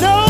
know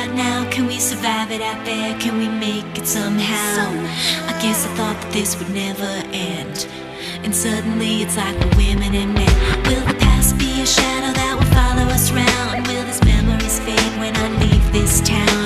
out now? Can we survive it out there? Can we make it somehow? somehow. I guess I thought that this would never end. And suddenly it's like the women and men. Will the past be a shadow that will follow us round? Will these memories fade when I leave this town?